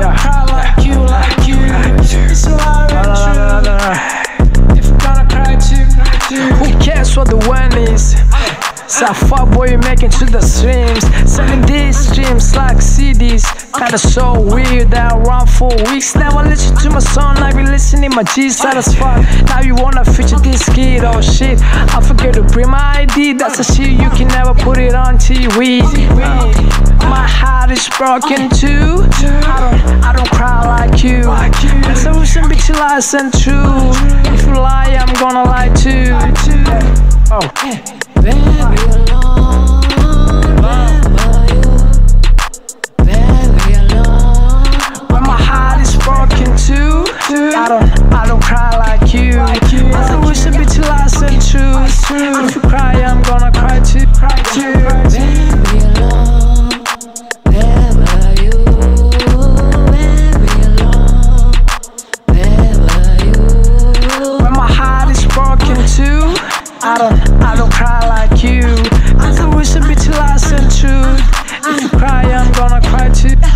cry like you, like you. It's a. If gonna cry too, too. Who cares what the one is? So fuck boy, you making to the streams. Selling these streams like CDs. Kinda so weird that I run for weeks. Now I listen to my song, I be listening my G fuck. Now you wanna feature this kid, oh shit. I forget to bring my ID, that's a shit you can never put it on TV. My heart is broken too. I don't, I don't cry like you. So listen, bitch, lies and true. If you lie, I'm gonna lie too. Oh. Baby, alone, remember you. Baby, alone. When my heart is broken too, I don't, I don't cry like you. I wish a bitch lies and true. If you I don't, I don't cry like you. I don't wish a bitch lies and truth. If you cry, I'm gonna cry too.